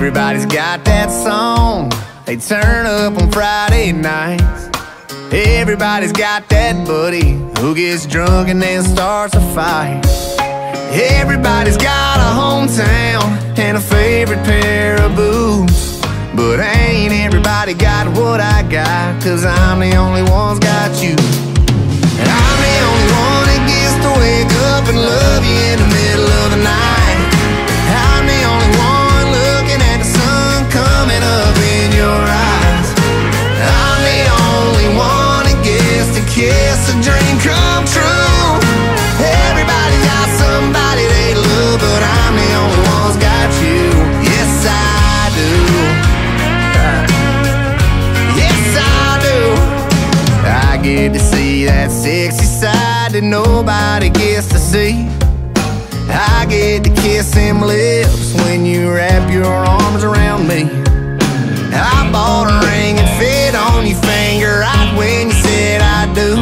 Everybody's got that song they turn up on Friday nights. Everybody's got that buddy who gets drunk and then starts a fight. Everybody's got a hometown and a favorite pair of boots. But ain't everybody got what I got, cause I'm the only one's got you. And I'm the only one that gets to wake up and love you in the middle get to see that sexy side that nobody gets to see. I get to kiss them lips when you wrap your arms around me. I bought a ring and fit on your finger right when you said I do.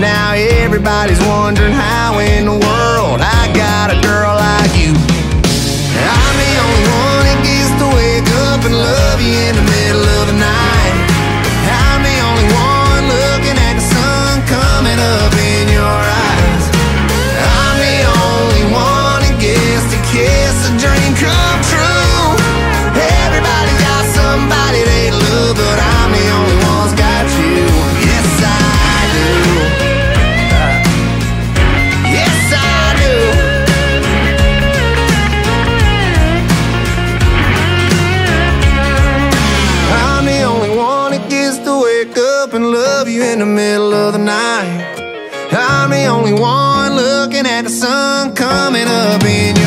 Now everybody's wondering how in the love you in the middle of the night. I'm the only one looking at the sun coming up in your